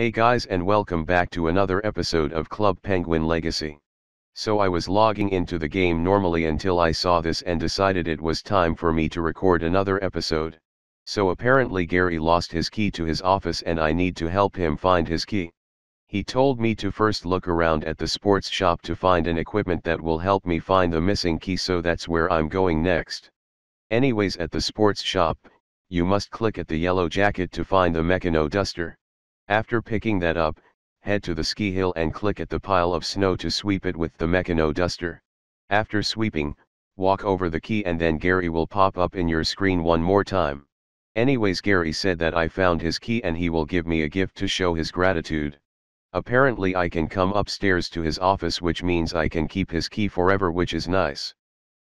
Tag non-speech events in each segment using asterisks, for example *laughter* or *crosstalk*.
Hey guys and welcome back to another episode of Club Penguin Legacy. So I was logging into the game normally until I saw this and decided it was time for me to record another episode. So apparently Gary lost his key to his office and I need to help him find his key. He told me to first look around at the sports shop to find an equipment that will help me find the missing key so that's where I'm going next. Anyways at the sports shop, you must click at the yellow jacket to find the Mechano duster. After picking that up, head to the ski hill and click at the pile of snow to sweep it with the Mechano duster. After sweeping, walk over the key and then Gary will pop up in your screen one more time. Anyways Gary said that I found his key and he will give me a gift to show his gratitude. Apparently I can come upstairs to his office which means I can keep his key forever which is nice.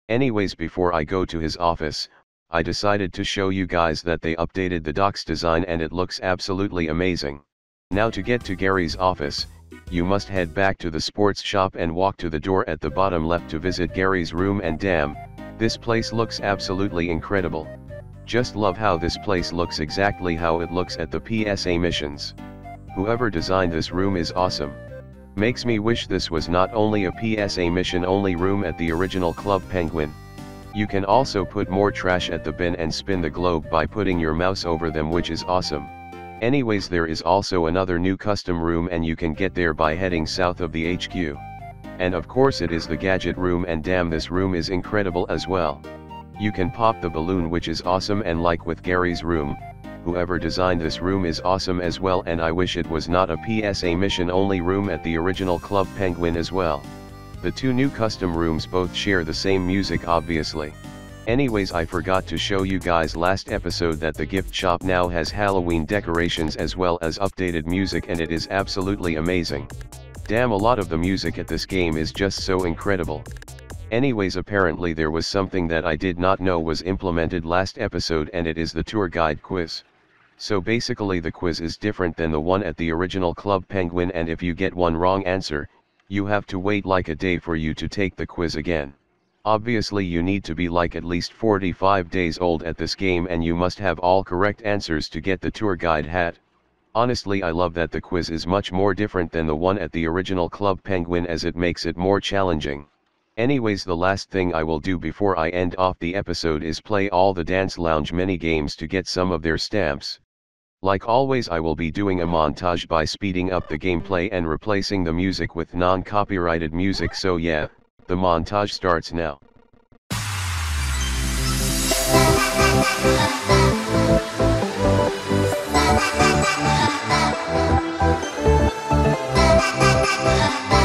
Anyways before I go to his office, I decided to show you guys that they updated the docks design and it looks absolutely amazing. Now to get to Gary's office, you must head back to the sports shop and walk to the door at the bottom left to visit Gary's room and damn, this place looks absolutely incredible. Just love how this place looks exactly how it looks at the PSA missions. Whoever designed this room is awesome. Makes me wish this was not only a PSA mission only room at the original Club Penguin. You can also put more trash at the bin and spin the globe by putting your mouse over them which is awesome. Anyways there is also another new custom room and you can get there by heading south of the HQ. And of course it is the gadget room and damn this room is incredible as well. You can pop the balloon which is awesome and like with Gary's room, whoever designed this room is awesome as well and I wish it was not a PSA mission only room at the original Club Penguin as well. The two new custom rooms both share the same music obviously. Anyways I forgot to show you guys last episode that the gift shop now has Halloween decorations as well as updated music and it is absolutely amazing. Damn a lot of the music at this game is just so incredible. Anyways apparently there was something that I did not know was implemented last episode and it is the tour guide quiz. So basically the quiz is different than the one at the original Club Penguin and if you get one wrong answer, you have to wait like a day for you to take the quiz again. Obviously you need to be like at least 45 days old at this game and you must have all correct answers to get the tour guide hat. Honestly I love that the quiz is much more different than the one at the original Club Penguin as it makes it more challenging. Anyways the last thing I will do before I end off the episode is play all the Dance Lounge mini games to get some of their stamps. Like always I will be doing a montage by speeding up the gameplay and replacing the music with non-copyrighted music so yeah, the montage starts now. *laughs*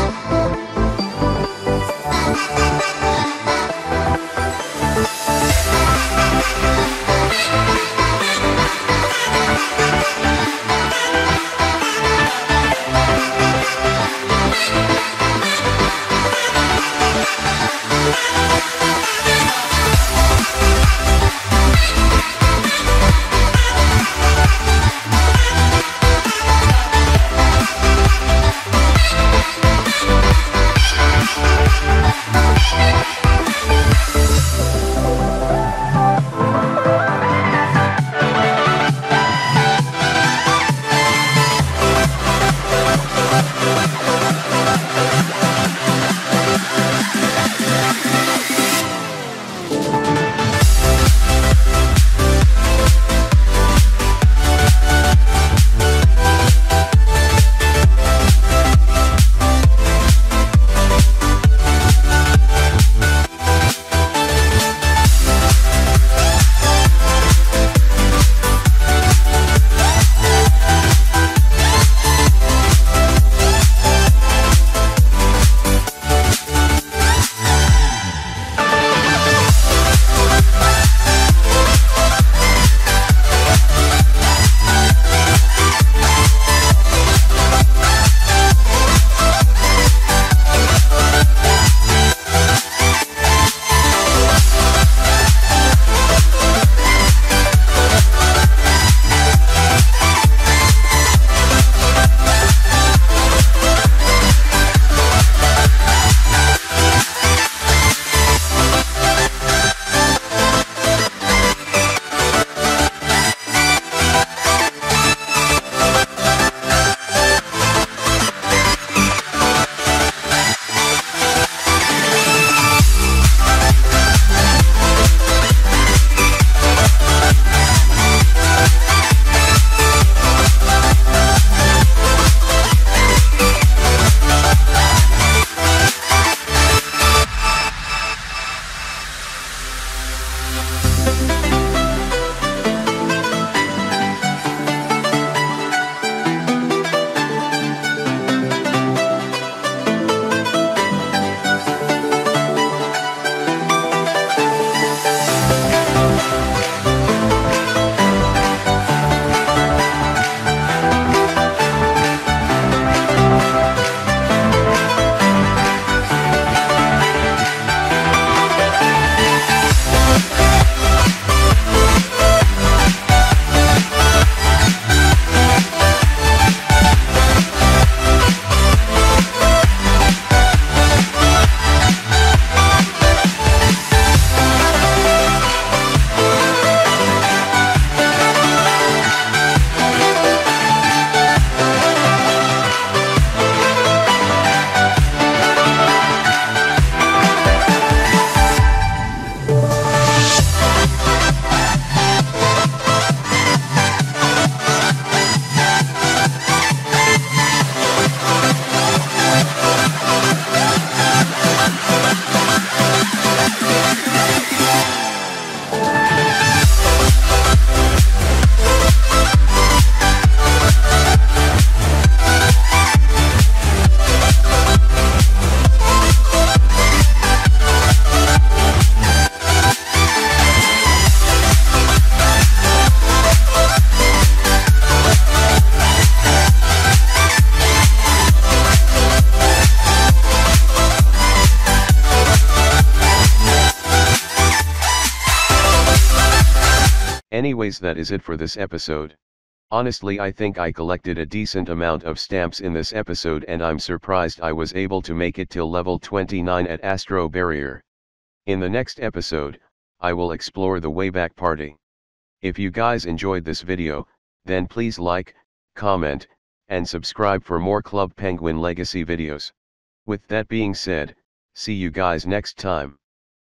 Anyways that is it for this episode. Honestly I think I collected a decent amount of stamps in this episode and I'm surprised I was able to make it till level 29 at Astro Barrier. In the next episode, I will explore the Wayback Party. If you guys enjoyed this video, then please like, comment, and subscribe for more Club Penguin Legacy videos. With that being said, see you guys next time.